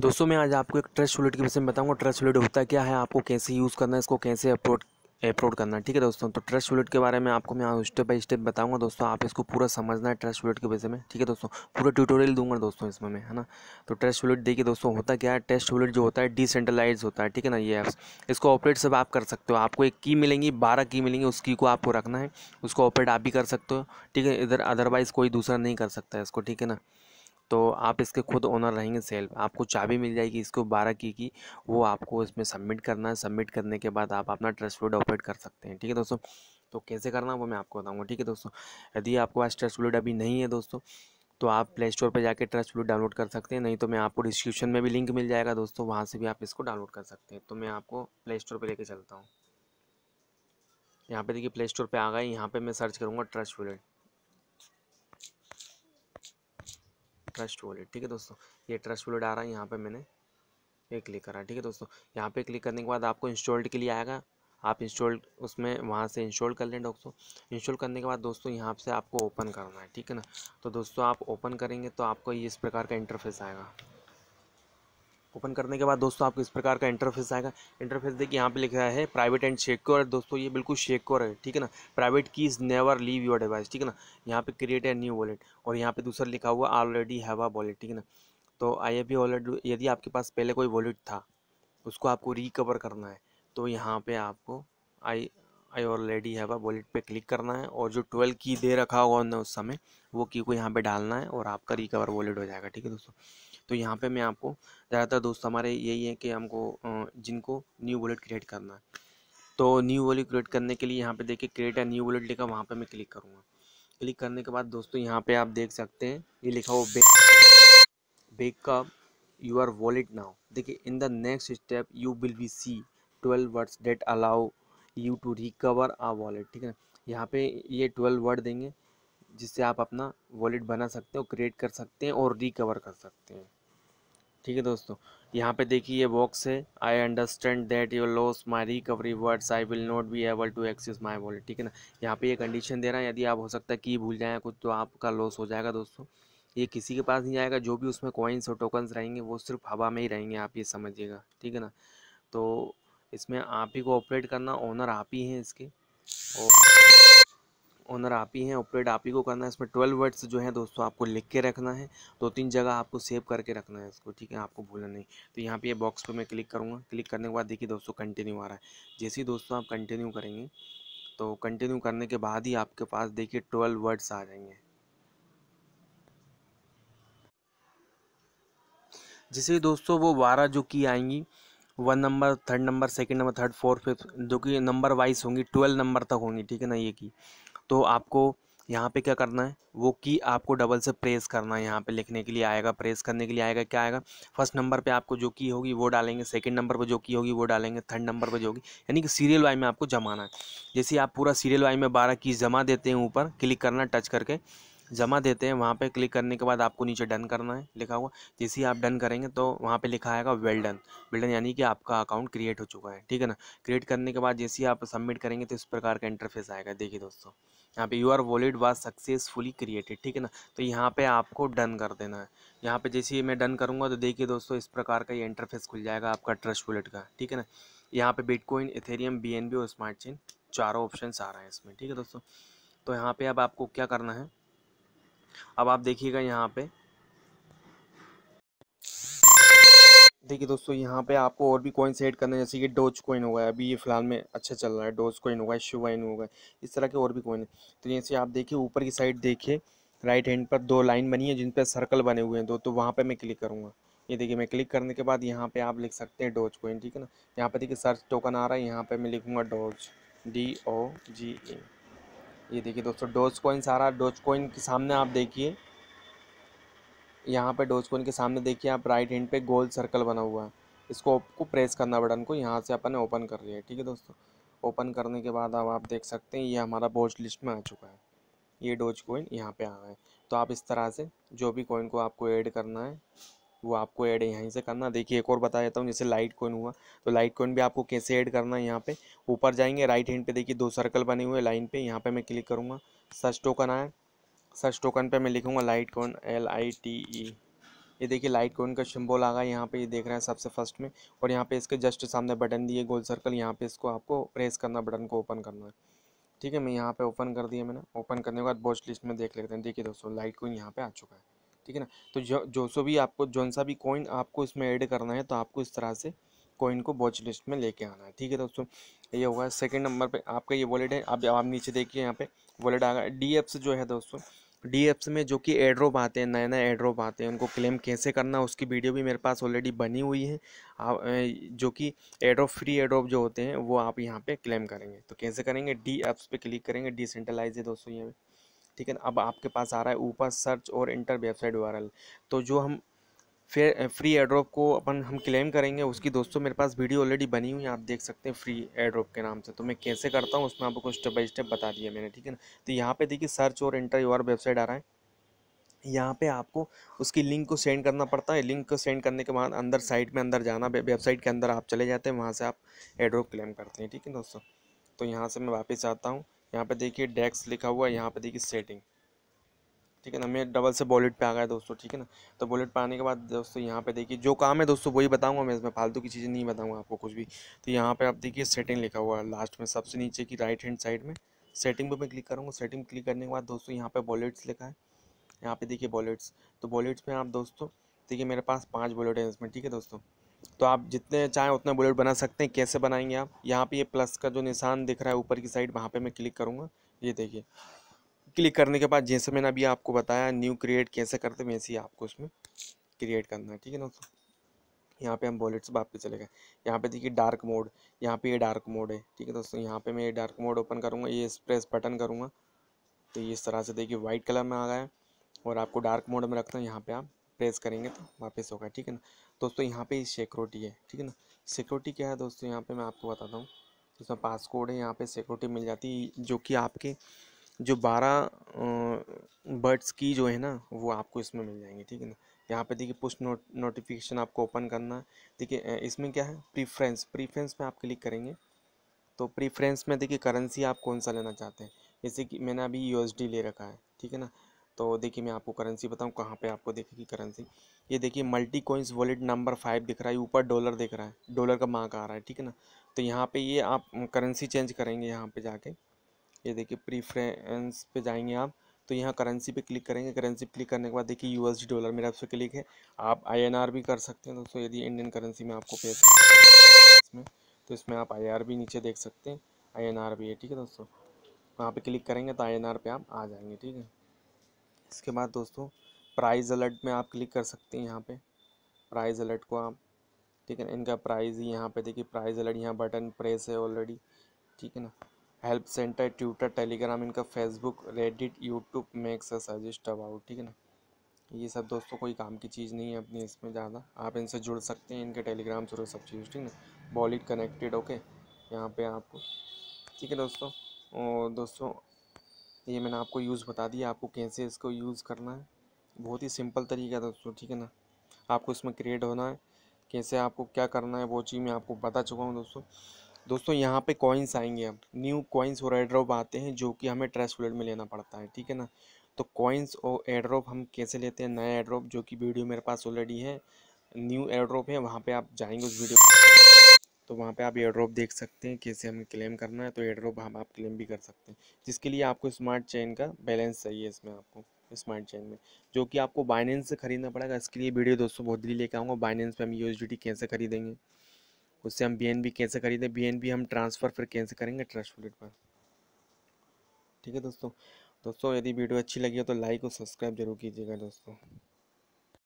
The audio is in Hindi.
दोस्तों, मैं आज आपको एक ट्रस्ट वॉलेट के विषय में बताऊँगा। ट्रस्ट वॉलेट होता क्या है, आपको कैसे यूज़ करना है, इसको कैसे अपलोड अपलोड करना है, ठीक है दोस्तों? तो ट्रस्ट वॉलेट के बारे में आपको मैं स्टेप बाय स्टेप बताऊँगा दोस्तों। आप इसको पूरा समझना है ट्रस्ट वॉलेट के विषय में, ठीक है दोस्तों? पूरा ट्यूटोरियल दूँगा दोस्तों इसमें मैं, है ना? तो ट्रस्ट वॉलेट देखिए दोस्तों, होता क्या है? ट्रस्ट वॉलेट जो होता है डिसेंट्रलाइज होता है, ठीक है ना, ये ऐप्स इसको ऑपरेट सब आप कर सकते हो। आपको एक की मिलेंगी, बारह की मिलेंगी, उस की को आपको रखना है। उसको ऑपरेट आप भी कर सकते हो, ठीक है? इधर अदरवाइज़ कोई दूसरा नहीं कर सकता है इसको, ठीक है ना? तो आप इसके खुद ओनर रहेंगे सेल्फ आपको चाबी मिल जाएगी इसको बारह की की, वो आपको इसमें सबमिट करना है। सबमिट करने के बाद आप अपना ट्रस्ट वोड ऑपरेट कर सकते हैं, ठीक है दोस्तों? तो कैसे करना वो मैं आपको बताऊँगा, ठीक है दोस्तों? यदि आपके पास ट्रस्ट वोड अभी नहीं है दोस्तों तो आप प्ले स्टोर पर जाकर ट्रस्ट वोड डाउनलोड कर सकते हैं, नहीं तो मैं आपको डिस्क्रिप्शन में भी लिंक मिल जाएगा दोस्तों, वहाँ से भी आप इसको डाउनलोड कर सकते हैं। तो मैं आपको प्ले स्टोर पर लेके चलता हूँ। यहाँ पे देखिए प्ले स्टोर पे आ गए, यहाँ पे मैं सर्च करूँगा ट्रस्ट वॉलेट ट्रस्ट वॉलेट, ठीक है दोस्तों? ये ट्रस्ट वॉलेट आ रहा है, यहाँ पे मैंने ये क्लिक करा, ठीक है दोस्तों? यहाँ पे क्लिक करने के बाद आपको इंस्टॉल्ड के लिए आएगा। आप इंस्टॉल उसमें वहाँ से इंस्टॉल कर लें दोस्तों इंस्टॉल करने के बाद दोस्तों, यहाँ से आपको ओपन करना है, ठीक है ना? तो दोस्तों, आप ओपन करेंगे तो आपको इस प्रकार का इंटरफेस आएगा। ओपन करने के बाद दोस्तों आपको इस प्रकार का इंटरफेस आएगा। इंटरफेस देखिए, यहाँ पे लिखा है प्राइवेट एंड शेक्योर दोस्तों ये बिल्कुल शेक्योर है, ठीक है ना? Private keys never leave your device ठीक है ना? यहाँ पे क्रिएट ए न्यू वॉलेट और यहाँ पे दूसरा लिखा हुआ ऑलरेडी हैव अ वॉलेट ठीक है ना? तो आई एफ़ वॉलेट यदि आपके पास पहले कोई वॉलेट था, उसको आपको रिकवर करना है तो यहाँ पर आपको I I already have wallet पे क्लिक करना है और जो ट्वेल्व की दे रखा होगा उन्होंने उस समय, वो की को यहाँ पे डालना है और आपका रिकवर वॉलेट हो जाएगा, ठीक है दोस्तों? तो यहाँ पे मैं आपको ज़्यादातर दोस्त हमारे यही है कि हमको जिनको न्यू वॉलेट क्रिएट करना है। तो न्यू वॉलेट क्रिएट करने के लिए यहाँ पे देखिए क्रिएट है न्यू वॉलेट लिखा, वहाँ पे मैं क्लिक करूँगा। क्लिक करने के बाद दोस्तों यहाँ पे आप देख सकते हैं, ये लिखा हुआ back backup your wallet now देखिए in the next step you will be see twelve words that allow you to recover a wallet, ठीक है यहाँ पे ये ट्वेल्व वर्ड देंगे, जिससे आप अपना वॉलेट बना सकते हो, क्रिएट कर सकते हैं और रिकवर कर सकते हैं। ठीक है दोस्तों? यहाँ पे देखिए ये बॉक्स है I understand that your loss my recovery words I will not be able to access my wallet ठीक है ना? यहाँ पे ये कंडीशन दे रहा है, यदि आप, हो सकता है की भूल जाए कुछ तो आपका लॉस हो जाएगा दोस्तों। ये किसी के पास नहीं आएगा, जो भी उसमें कॉइन्स और टोकन्स रहेंगे, वो सिर्फ़ हवा में ही रहेंगे, आप ये समझिएगा, ठीक है ना? तो इसमें आप ही को ऑपरेट करना ओनर आप ही हैं इसके। और ओनर आप ही हैं ऑपरेट आप ही को करना है। इसमें ट्वेल्व वर्ड्स जो है दोस्तों आपको लिख के रखना है। दो तीन जगह आपको सेव करके रखना है इसको, ठीक है? आपको भूलना नहीं। तो यहाँ पे ये बॉक्स पे मैं क्लिक करूँगा। क्लिक करने के बाद देखिए दोस्तों कंटिन्यू आ रहा है। जैसे ही दोस्तों आप कंटिन्यू करेंगे तो कंटिन्यू करने के बाद ही आपके पास देखिए ट्वेल्व वर्ड्स आ जाएँगे। जैसे दोस्तों वो बारह जो की आएँगी one number, third number, second number, third, fourth, fifth, जो कि नंबर वाइज होंगी, ट्वेल्व नंबर तक होंगी, ठीक है ना ये की। तो आपको यहाँ पे क्या करना है, वो की आपको डबल से प्रेस करना है, यहाँ पे लिखने के लिए आएगा, प्रेस करने के लिए आएगा, क्या आएगा? फ़र्स्ट नंबर पे आपको जो की होगी वो डालेंगे, सेकंड नंबर पे जो की होगी वो डालेंगे, थर्ड नंबर पे जो होगी, यानी कि सीरियल वाई में आपको जमाना है। जैसे आप पूरा सीरियल वाई में बारह की जमा देते हैं ऊपर, क्लिक करना, टच करके जमा देते हैं, वहाँ पे क्लिक करने के बाद आपको नीचे डन करना है, लिखा हुआ। जैसे ही आप डन करेंगे तो वहाँ पे लिखा आएगा वेल डन। वेल डन यानी कि आपका अकाउंट क्रिएट हो चुका है, ठीक है ना? क्रिएट करने के बाद जैसे ही आप सबमिट करेंगे तो इस प्रकार का इंटरफेस आएगा। देखिए दोस्तों, यहाँ पे your wallet was successfully created ठीक है ना? तो यहाँ पे आपको डन कर देना है। यहाँ पे जैसे ही मैं डन करूँगा तो देखिए दोस्तों, इस प्रकार का ये इंटरफेस खुल जाएगा आपका ट्रस्ट वॉलेट का, ठीक है ना? यहाँ पे बिटकॉइन इथेरियम बी और स्मार्ट चेन चारों ऑप्शन आ रहे हैं इसमें, ठीक है दोस्तों? तो यहाँ पे अब आपको क्या करना है? अब आप देखिएगा यहाँ पे। देखिए दोस्तों, यहाँ पे आपको और भी कॉइन्स ऐड करना है, जैसे कि डोज कॉइन होगा अभी ये फ़िलहाल में अच्छा चल रहा है। डोज कॉइन हो होगा शू वाइन होगा इस तरह के और भी कॉइन है। तो जैसे आप देखिए, ऊपर की साइड देखिए राइट हैंड पर दो लाइन बनी है, जिन पर सर्कल बने हुए हैं दो तो वहाँ पर मैं क्लिक करूँगा। ये देखिए, मैं क्लिक करने के बाद यहाँ पे आप लिख सकते हैं डोज कॉइन ठीक है ना? यहाँ पे देखिए सर्च टोकन आ रहा है, यहाँ पे मैं लिखूँगा डोज डी ओ जी ए ये देखिए दोस्तों डोज कॉइन सारा डोज कॉइन के सामने आप देखिए। यहाँ पे डोज कॉइन के सामने देखिए, आप राइट हैंड पे गोल सर्कल बना हुआ है। इसको आपको प्रेस करना बटन को यहाँ से अपन ओपन कर लिया है, ठीक है दोस्तों? ओपन करने के बाद अब आप देख सकते हैं, ये हमारा बोज लिस्ट में आ चुका है। ये डोज कॉइन यहाँ पे आ गए तो आप इस तरह से जो भी कॉइन को आपको ऐड करना है वो आपको ऐड यहीं से करना। देखिए, एक और बता देता हूँ, जैसे लाइट कोइन हुआ तो लाइट कोइन भी आपको कैसे ऐड करना है यहाँ पे? ऊपर जाएँगे राइट हैंड पे देखिए दो सर्कल बने हुए लाइन पे, यहाँ पे मैं क्लिक करूँगा। सर्च टोकन आए सर्च टोकन पे मैं लिखूँगा Litecoin L I T E ये देखिए लाइट कोइन का सिम्बोल आ गया यहाँ पे, ये देख रहे हैं सबसे फ़र्स्ट में। और यहाँ पे इसके जस्ट सामने बटन दिए गोल सर्कल यहाँ पे इसको आपको प्रेस करना बटन को ओपन करना है। ठीक है, मैं यहाँ पे ओपन कर दिया मैंने। ओपन करने के बाद वॉच लिस्ट में देख लेते हैं। देखिए दोस्तों लाइट कोइन यहाँ पे आ चुका है। ठीक है ना? तो जो जो सो भी आपको जौन सा भी कॉइन आपको इसमें ऐड करना है तो आपको इस तरह से कोइन को वॉच लिस्ट में लेके आना है। ठीक है दोस्तों? ये होगा सेकंड नंबर पे। आपका ये वॉलेट है। अब आप नीचे देखिए यहाँ पे वॉलेट आ गया। डी एप्स जो है दोस्तों डी एप्स में जो कि एड्रोप आते हैं नए नए एड्रोप आते हैं, उनको क्लेम कैसे करना उसकी वीडियो भी मेरे पास ऑलरेडी बनी हुई है। आप जो कि एड्रोप फ्री एड्रोप जो होते हैं, वो आप यहाँ पे क्लेम करेंगे। तो कैसे करेंगे? डी एप्स पे क्लिक करेंगे डिसेंट्रलाइज है दोस्तों ये। ठीक है अब आपके पास आ रहा है ऊपर सर्च और इंटर वेबसाइट वायरल तो जो हम फिर फ्री एड्रॉप को अपन हम क्लेम करेंगे, उसकी दोस्तों मेरे पास वीडियो ऑलरेडी बनी हुई है, आप देख सकते हैं फ्री एड्रॉप के नाम से। तो मैं कैसे करता हूँ, उसमें आपको स्टेप बाय स्टेप बता दिया मैंने, ठीक है ना? तो यहाँ पे देखिए सर्च और इंटर योर वेबसाइट आ रहा है। यहाँ पे आपको उसकी लिंक को सेंड करना पड़ता है। लिंक को सेंड करने के बाद अंदर साइट में अंदर जाना वेबसाइट के अंदर आप चले जाते हैं, वहाँ से आप एड्रॉप क्लेम करते हैं, ठीक है दोस्तों? तो यहाँ से मैं वापस आता हूँ। यहाँ पे देखिए डेक्स लिखा हुआ है, यहाँ पे देखिए सेटिंग ठीक है ना, मैं डबल से बॉलेट पे आ गया दोस्तों, ठीक है ना? तो बॉलेट पे आने के बाद दोस्तों यहाँ पे देखिए जो काम है दोस्तों वही बताऊँगा मैं इसमें फालतू की चीज़ें नहीं बताऊँगा आपको कुछ भी। तो यहाँ पे आप देखिए सेटिंग लिखा हुआ है लास्ट में सबसे नीचे की राइट हैंड साइड में। सेटिंग पे मैं क्लिक करूँगा सेटिंग क्लिक करने के बाद दोस्तों यहाँ पर बॉलेट्स लिखा है। यहाँ पर देखिए बॉलेट्स तो बॉलेट्स में आप दोस्तों, देखिए मेरे पास पाँच बुलेट हैं इसमें, ठीक है दोस्तों? तो आप जितने चाहें उतने बुलेट बना सकते हैं। कैसे बनाएँगे आप? यहाँ पे ये प्लस का जो निशान दिख रहा है ऊपर की साइड, वहाँ पे मैं क्लिक करूँगा। ये देखिए, क्लिक करने के बाद जैसे मैंने अभी आपको बताया, न्यू क्रिएट कैसे करते हैं, वैसे ही आपको उसमें क्रिएट करना है। ठीक है ना दोस्तों? यहाँ पे हम वॉलेट से वापस चले गए। यहाँ पे देखिए डार्क मोड, यहाँ पे ये डार्क मोड है। ठीक है दोस्तों? यहाँ पे मैं ये डार्क मोड ओपन करूँगा, ये प्रेस बटन करूँगा। तो इस तरह से देखिए वाइट कलर में आ गया है। और आपको डार्क मोड में रखना है, यहाँ पे आप प्रेस करेंगे तो वापस होगा, ठीक है ना? दोस्तों, यहाँ पे सिक्योरिटी है, ठीक है ना? सिक्योरिटी क्या है दोस्तों? यहाँ पे मैं आपको बताता हूँ। इसमें पासकोड है, यहाँ पे सिक्योरिटी मिल जाती है, जो कि आपके जो बारह बर्ड्स की जो है ना, वो आपको इसमें मिल जाएँगे, ठीक है ना? यहाँ पे देखिए पुश नोट नोटिफिकेशन आपको ओपन करना है। देखिए इसमें क्या है? प्रीफ्रेंस प्रीफ्रेंस में आप क्लिक करेंगे तो प्रीफ्रेंस में देखिए करेंसी आप कौन सा लेना चाहते हैं? जैसे कि मैंने अभी यूएसडी ले रखा है, ठीक है ना? तो देखिए मैं आपको करेंसी बताऊँ, कहाँ पे आपको देखेगी करेंसी ये देखिए multi coins wallet number five दिख रहा है, ऊपर डॉलर दिख रहा है। डॉलर का मार्क आ रहा है, ठीक है ना? तो यहाँ पे ये आप करेंसी चेंज करेंगे यहाँ पे जाके। ये देखिए प्रीफ्रेंस पे जाएँगे आप तो यहाँ करेंसी पे क्लिक करेंगे। करेंसी पे क्लिक करने के बाद देखिए यूएसडी डॉलर मेरा आपसे क्लिक है। आप आईएनआर भी कर सकते हैं दोस्तों, यदि इंडियन करेंसी में आपको पे इसमें तो इसमें आप आई भी नीचे देख सकते हैं। आईएनआर भी है, ठीक है दोस्तों? वहाँ पे क्लिक करेंगे तो आईएनआर पे आप आ जाएँगे, ठीक है? इसके बाद दोस्तों प्राइज़ अलर्ट में आप क्लिक कर सकते हैं यहाँ पे। प्राइज़ अलर्ट को आप, ठीक है ना? इनका प्राइस ही यहाँ पे, देखिए प्राइस अलर्ट यहाँ बटन प्रेस है ऑलरेडी ठीक है ना? हेल्प सेंटर ट्विटर टेलीग्राम इनका Facebook Reddit YouTube makes suggest about ठीक है ना? ये सब दोस्तों कोई काम की चीज़ नहीं है अपनी इसमें ज़्यादा। आप इनसे जुड़ सकते हैं, इनके टेलीग्राम से सब चीज़, ठीक है ना? बॉलिट कनेक्टेड ओके यहाँ पे आपको, ठीक है दोस्तों? और दोस्तों ये मैंने आपको यूज़ बता दिया, आपको कैसे इसको यूज़ करना है। बहुत ही सिंपल तरीका है दोस्तों, ठीक है ना? आपको इसमें क्रिएट होना है, कैसे आपको क्या करना है, वो चीज़ मैं आपको बता चुका हूँ दोस्तों। दोस्तों, यहाँ पे कॉइन्स आएँगे अब। न्यू कॉइन्स और एड्रॉप आते हैं, जो कि हमें ट्रेस वॉलेट में लेना पड़ता है, ठीक है ना? तो कॉइन्स और एड्रॉप हम कैसे लेते हैं? नया एड्रॉप जो कि वीडियो मेरे पास ऑलरेडी है। न्यू एड्रॉप है, वहाँ पर आप जाएँगे उस वीडियो तो वहाँ पे आप एड्रॉप देख सकते हैं, कैसे हमें क्लेम करना है तो एड्रॉप हम आप क्लेम भी कर सकते हैं। जिसके लिए आपको स्मार्ट चेन का बैलेंस चाहिए इसमें आपको, स्मार्ट चेन में। जो कि आपको बाइनेंस से ख़रीदना पड़ेगा, इसके लिए वीडियो दोस्तों बहुत जल्दी लेके आऊँगा। बाइनेंस पे हम यूएसडीटी कैसे खरीदेंगे, उससे हम बीएनबी कैसे खरीदें बी हम ट्रांसफ़र फिर कैसे करेंगे ट्रस्ट वॉलेट पर। ठीक है दोस्तों दोस्तों यदि वीडियो अच्छी लगी हो तो लाइक और सब्सक्राइब ज़रूर कीजिएगा दोस्तों।